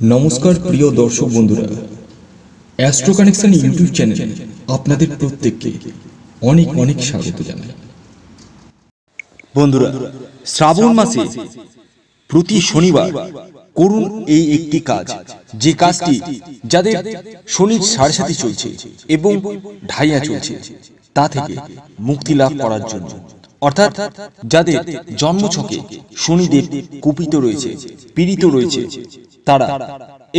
নমস্কার প্রিয় দর্শক বন্ধুরা। অ্যাস্ট্রো কানেকশন ইউটিউব চ্যানেলে আপনাদের প্রত্যেককে অনেক অনেক স্বাগত জানাই। বন্ধুরা, শ্রাবণ মাসে প্রতি শনিবার করুন এই একটি কাজ, যে কাজটি যাদের শনির সাড়ে সাথে চলছে এবং ঢাইয়া চলছে, তা থেকে মুক্তি লাভ করার জন্য। অর্থাৎ যাদের জন্মছকে শনিদেব কুপিত রয়েছে, পীড়িত রয়েছে, তারা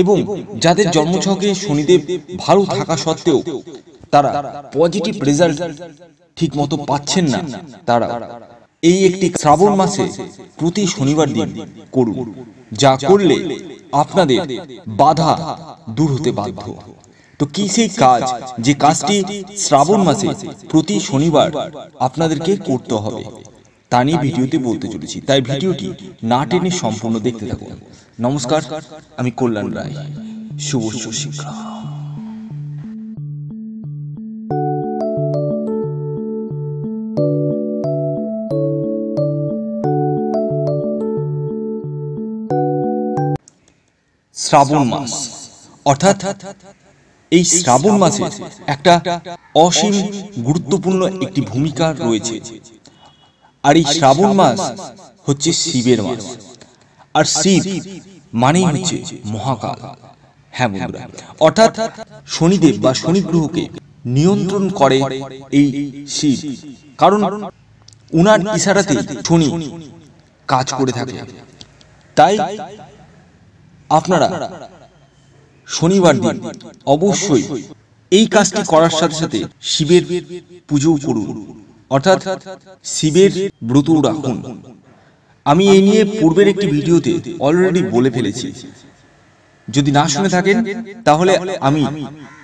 এবং যাদের জন্মছকে শনিদেব ভালো থাকা সত্ত্বেও তারা পজিটিভ রেজাল্ট ঠিক মতো পাচ্ছেন না তারা এই একটি শ্রাবণ মাসে প্রতি শনিবার দিন করুন, যা করলে আপনাদের বাধা দূর হতে বাধ্য। তো কি সেই কাজ যে কাজটি শ্রাবণ মাসে প্রতি শনিবার আপনাদেরকে করতে হবে? তা নিয়ে ভিডিওতে বলতে চলেছি। তাই ভিডিওটি না টেনে সম্পূর্ণ দেখতে থাকুন। নমস্কার, আমি কল্যাণ রায়। শুভ শিক্ষা শ্রাবণ মাস, অর্থাৎ এই শ্রাবণ মাসে একটা অসীম গুরুত্বপূর্ণ একটি ভূমিকা রয়েছে। আর এই শ্রাবণ মাস হচ্ছে শিবের মাস। আর শিব মানেই হচ্ছে মহাকাল। হ্যাঁ বন্ধুরা অর্থাৎ শনিদেব বা শনি গ্রহকে নিয়ন্ত্রণ করে এই শিব। কারণ উনার ইশারাতে শনি কাজ করে থাকে। তাই আপনারা শনিবার দিন। অবশ্যই এই কাজটি করার সাথে সাথে শিবের পুজো করুন। অর্থাৎ শিবের ব্রত রাখুন। আমি এই নিয়ে পূর্বের একটি ভিডিওতে অলরেডি বলে ফেলেছি। যদি না শুনে থাকেন, তাহলে আমি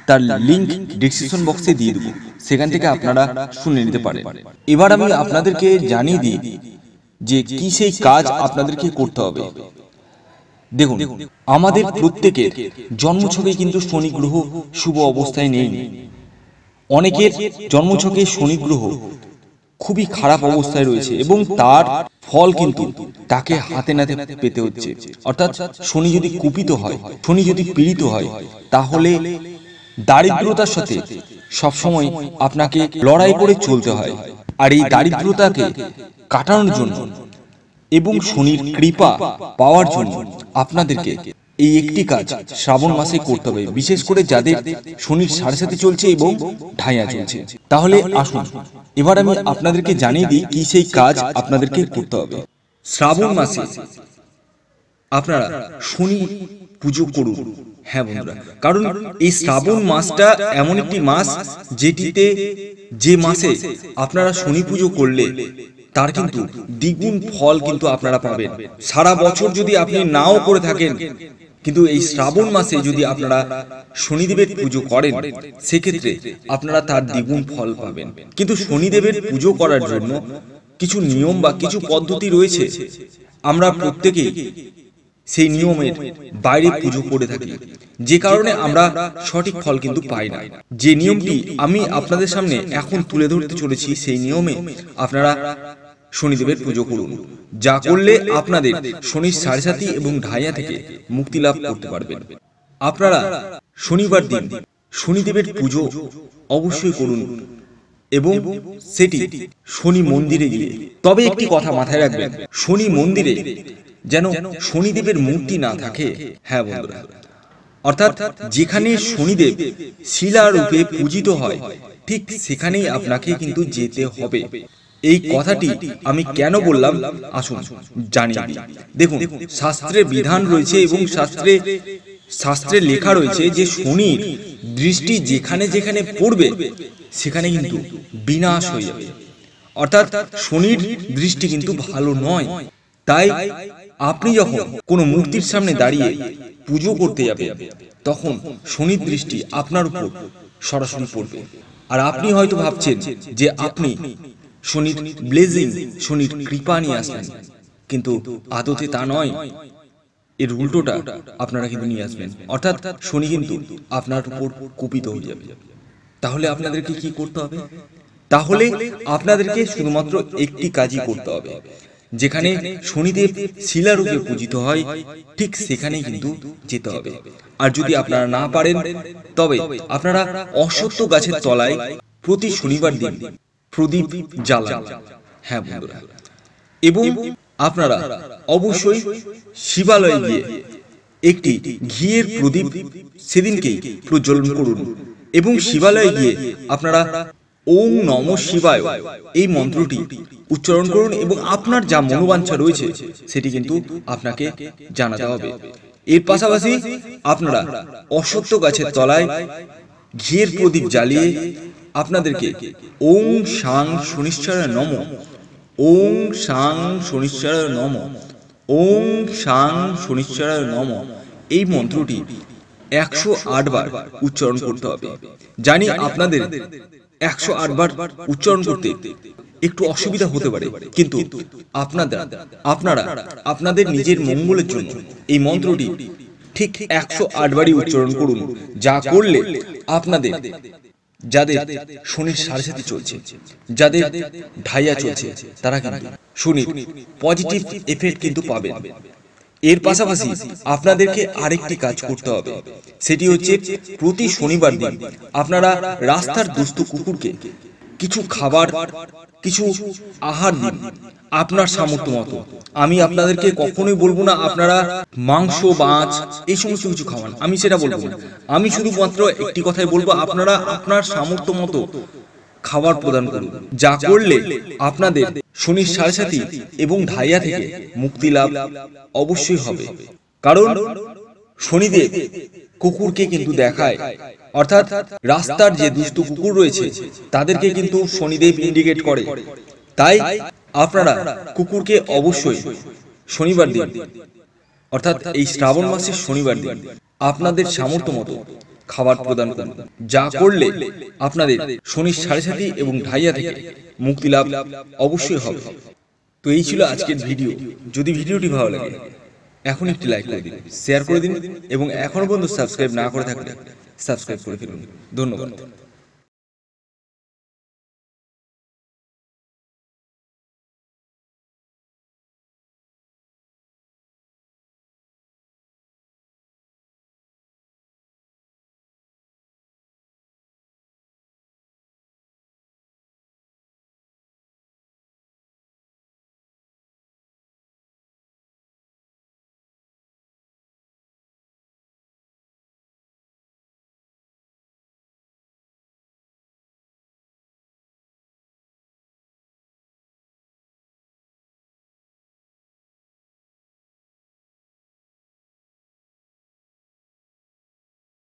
তার লিংক ডিসক্রিপশন বক্সে দিয়ে দেবো। সেখান থেকে আপনারা শুনে নিতে পারেন। এবার আমি আপনাদেরকে জানিয়ে দিই যে কি সেই কাজ আপনাদেরকে করতে হবে। দেখুন আমাদের প্রত্যেকের জন্মছকে কিন্তু শনি গ্রহ শুভ অবস্থায় নেই। অনেকের জন্মছকে শনি গ্রহ খুবই খারাপ অবস্থায় রয়েছে এবং তার ফল কিন্তু তাকে হাতে নাতে পেতে হচ্ছে। অর্থাৎ শনি যদি কুপিত হয় শনি যদি পীড়িত হয় তাহলে দারিদ্রতার সাথে সবসময় আপনাকে লড়াই করে চলতে হয়। আর এই দারিদ্রতাকে কাটানোর জন্য এবং শনির কৃপা পাওয়ার জন্য আপনাদেরকে এই একটি কাজ শ্রাবণ মাসে করতে হবে বিশেষ করে যাদের শনির সাড়ে সাথে চলছে এবং ঢাইয়া চলছে। তাহলে আসুন এবার আমি আপনাদেরকে জানিয়ে দিই কি সেই কাজ আপনাদেরকে করতে হবে। শ্রাবণ মাসে আপনারা শনি পুজো করুন। হ্যাঁ বন্ধুরা কারণ এই শ্রাবণ মাসটা এমন একটি মাস যেটিতে যে মাসে আপনারা শনি পুজো করলে তার কিন্তু দ্বিগুণ ফল কিন্তু আপনারা পাবেন। সারা বছর যদি আপনি নাও করে থাকেন কিন্তু এই শ্রাবণ মাসে যদি আপনারা শনিদেবের পুজো করেন সেক্ষেত্রে আপনারা তার দ্বিগুণ ফল পাবেন। কিন্তু শনিদেবের পুজো করার জন্য কিছু নিয়ম বা কিছু পদ্ধতি রয়েছে। আমরা প্রত্যেকেই সেই নিয়মের বাইরে পুজো করে থাকি। যে কারণে আমরা সঠিক ফল কিন্তু পাই না। যে নিয়মটি আমি আপনাদের সামনে এখন তুলে ধরতে চলেছি সেই নিয়মে আপনারা শনিদেবের পুজো করুন। যা করলে আপনাদের শনির সাড়ে সাথী এবং ঢাইয়া থেকে মুক্তি লাভ করতে পারবেন। আপনারা শনিবার দিন শনিদেবের পুজো অবশ্যই করুন এবং সেটি শনি মন্দিরে গিয়ে তবে একটি কথা মাথায় রাখবেন শনি মন্দিরে যেন শনিদেবের মূর্তি না থাকে হ্যাঁ বন্ধুরা। অর্থাৎ যেখানে শনিদেব শিলা রূপে পূজিত হয় ঠিক সেখানেই আপনাকে কিন্তু যেতে হবে। এই কথাটি আমি কেন বললাম? আসুন জানি। দেখুন শাস্ত্রে বিধান রয়েছে এবং শাস্ত্রে শাস্ত্রে লেখা রয়েছে যে শনির দৃষ্টি যেখানে যেখানে পড়বে সেখানে কিন্তু বিনাশ হয়ে যাবে। অর্থাৎ শনির দৃষ্টি কিন্তু ভালো নয়। তাই আপনি যখন কোনো মূর্তির সামনে দাঁড়িয়ে পুজো করতে যাবে তখন শনির দৃষ্টি আপনার উপর সরাসরি পড়বে। আর আপনি হয়তো ভাবছেন যে আপনি শনির ব্লেজিং শনির কৃপা নিয়ে আসবেন কিন্তু আদতে তা নয়। এর উল্টোটা আপনারা কিন্তু নিয়ে আসবেন। অর্থাৎ শনি কিন্তু আপনার উপর কুপিত হয়ে যাবে। তাহলে আপনাদেরকে কি করতে হবে? তাহলে আপনাদেরকে শুধুমাত্র একটি কাজই করতে হবে। যেখানে শনিদেব শিলারূপে পূজিত হয়, ঠিক সেখানেই কিন্তু যেতে হবে। আর যদি আপনারা না পারেন, তবে আপনারা অসত্য গাছের তলায় প্রতি শনিবার দিন প্রদীপ জ্বালান। হ্যাঁ বন্ধুরা। এবং আপনারা অবশ্যই শিবালয়ে গিয়ে একটি ঘিয়ের প্রদীপ সেদিনকেই প্রজ্বলন করুন। এবং শিবালয়ে গিয়ে আপনারা ওম নম শিবায় এই মন্ত্রটি উচ্চারণ করুন এবং আপনার যা মনোবাঞ্ছা রয়েছে সেটি কিন্তু আপনাকে জানাতে হবে। এর পাশাপাশি আপনারা অসত্য গাছের তলায় ঘিয়ের প্রদীপ জ্বালিয়ে আপনাদেরকে ওং সাং শনিশ্চরায় নম। ওং সাং শনিশ্চরায় নম। ওং সাং শনিশ্চরায় নম। এই মন্ত্রটি একশো বার উচ্চারণ করতে হবে। জানি আপনাদের একশো আট বার উচ্চারণ করতে একটু অসুবিধা হতে পারে কিন্তু আপনাদের আপনারা আপনাদের নিজের মঙ্গলের জন্য এই মন্ত্রটি ঠিক একশো বারই উচ্চারণ করুন। যা করলে আপনাদের যাদের শনির সাড়ে সাথে চলছে, যাদের ঢাইয়া চলছে, তারা কিন্তু শনির পজিটিভ এফেক্ট কিন্তু পাবেন। এর পাশাপাশি আপনাদেরকে আরেকটি কাজ করতে হবে, সেটি হচ্ছে প্রতি শনিবার দিন আপনারা রাস্তার দুস্থ কুকুরকে কিছু খাবার, কিছু আহার দিন আপনার সামর্থ্য মতো। আমি আপনাদেরকে কখনোই বলব না, আপনারা মাংস, মাছ, এই সমস্ত কিছু খাওয়ান। আমি সেটা বলব না। আমি শুধুমাত্র একটি কথাই বলব, আপনারা আপনার সামর্থ্য মতো খাবার প্রদান করুন। যা করলে আপনাদের শনির সাড়ে সাথী এবং ঢাইয়া থেকে মুক্তি লাভ অবশ্যই হবে। কারণ শনিদেব কুকুরকে কিন্তু দেখায়। অর্থাৎ রাস্তার যে দুষ্ট কুকুর রয়েছে, তাদেরকে কিন্তু শনিদেব ইন্ডিকেট করে। তাই আপনারা কুকুরকে অবশ্যই শনিবার দিন, অর্থাৎ এই শ্রাবণ মাসের শনিবার দিন, আপনাদের সামর্থ্য মতো খাবার প্রদান করুন। যা করলে আপনাদের শনির সাড়ে সাথী এবং ঢাইয়া থেকে মুক্তি লাভ অবশ্যই হবে। তো এই ছিল আজকের ভিডিও। যদি ভিডিওটি ভালো লাগে এখন একটি লাইক করে দিন শেয়ার করে দিন এবং এখনও পর্যন্ত সাবস্ক্রাইব না করে থাকলে সাবস্ক্রাইব করে ফেলুন। ধন্যবাদ।